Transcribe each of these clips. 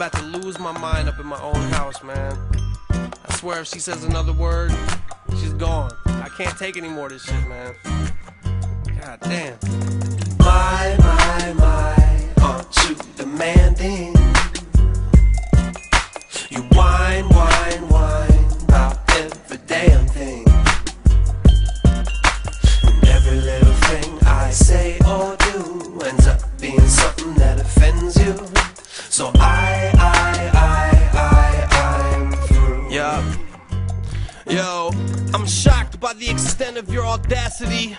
about to lose my mind up in my own house, man. I swear if she says another word, she's gone. I can't take any more of this shit, man. God damn. My, my, my, aren't you demanding? I'm shocked by the extent of your audacity.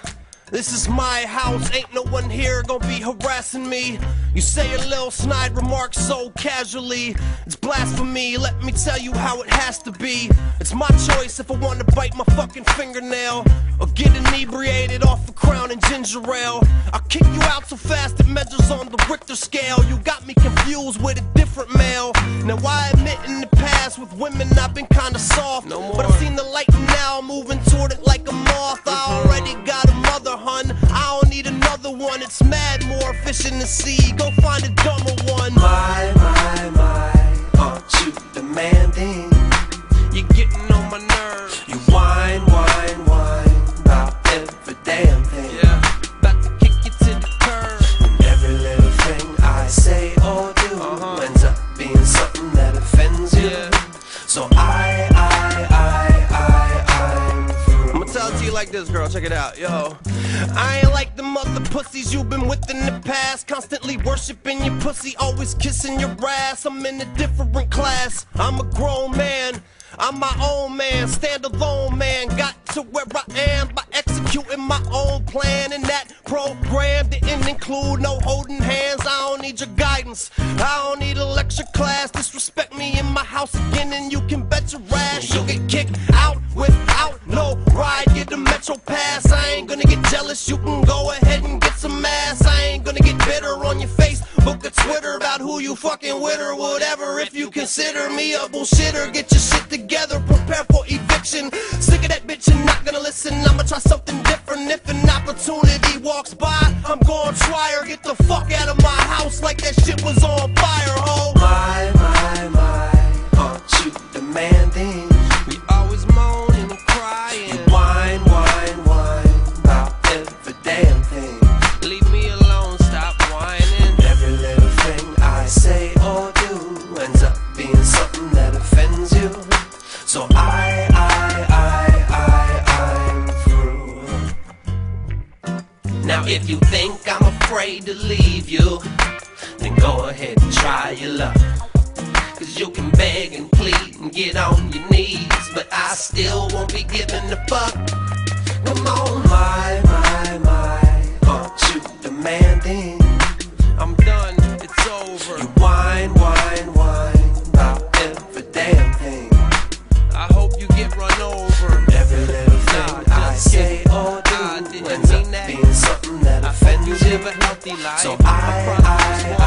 This is my house, ain't no one here gonna be harassing me. You say a little snide remark so casually. It's blasphemy, let me tell you how it has to be. It's my choice if I wanna bite my fucking fingernail or get inebriated off a crown and ginger ale. I'll kick you out so fast it measures on the Richter scale. You got me confused with a different male. Now I admit in the past with women I've been kinda soft. No more. But I've seen the light and now I'm moving toward it like a moth. I already got a hun. I don't need another one. It's mad more efficient to see. Go find a dumber one. My, my, my, aren't you demanding? You're getting on my nerves. You whine, whine, whine about every damn thing. Yeah, about to kick you to the curb. And Every little thing I say or do Uh-huh. ends up being something that offends you. Yeah. So I, I, I, I, I'm through. I'ma tell it to you like this, girl. Check it out, yo. I ain't like the mother pussies you've been with in the past. Constantly worshiping your pussy, always kissing your ass. I'm in a different class. I'm a grown man. I'm my own man, stand alone man. Got to where I am by executing my own plan. And that program didn't include no holding hands. I don't need your guidance. I don't need a lecture class. Disrespect me in my house again, and you can bet your ass you'll get kicked fucking with or whatever. If you consider me a bullshitter, get your shit together. Prepare for eviction. Sick of that bitch and not gonna listen. I'ma try something different. If an opportunity walks by, I'm gonna try her. Get the fuck out of my house like that shit was on fire, ho. My, my, my, Now if you think I'm afraid to leave you, then go ahead and try your luck. Cause you can beg and plead and get on your knees, but I still won't be giving a fuck. Come on, my, my, my, aren't you demanding? I'm done, it's over. You whine, whine, whine about every damn thing. I hope you get run over. Every live a healthy life. So I, I, I